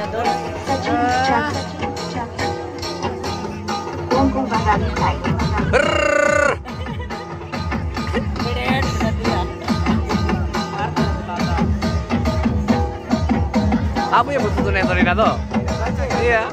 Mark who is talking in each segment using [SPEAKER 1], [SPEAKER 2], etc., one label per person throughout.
[SPEAKER 1] Sachin
[SPEAKER 2] Chak. Kung Bahari Side.
[SPEAKER 3] Brrrr. Apa ya butuh tuh nentorin atau? Iya.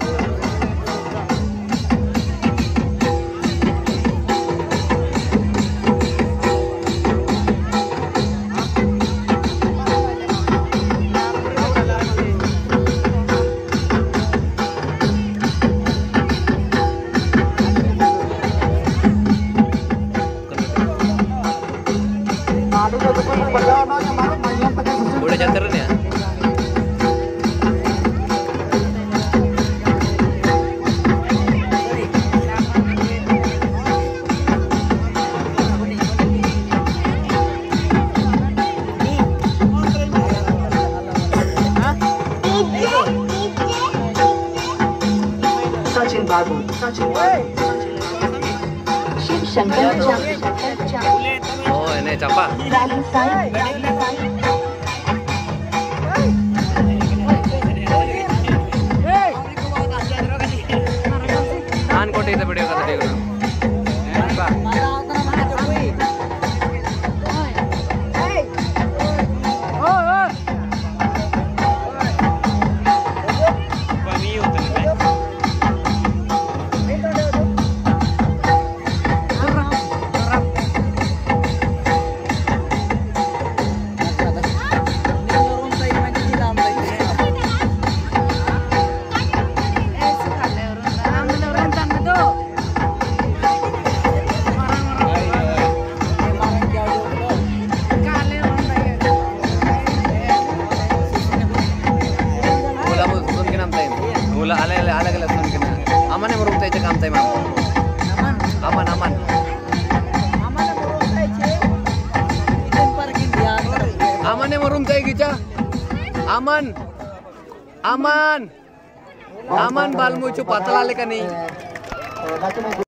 [SPEAKER 4] Udah
[SPEAKER 3] turun ya?
[SPEAKER 4] Sachin Babu. Sachin Babu.
[SPEAKER 2] Shiv Shankar
[SPEAKER 3] मैंने चपा। नानकोटे से वीडियो करते लोग अलग अलग अलग फोन केला आम्हाला बरोबर त्याचे काम ताई मॅम आमान आमान आमाने मरून जाय गिचा आमान आमान आमान बालमूचू पातळ आले का नाही?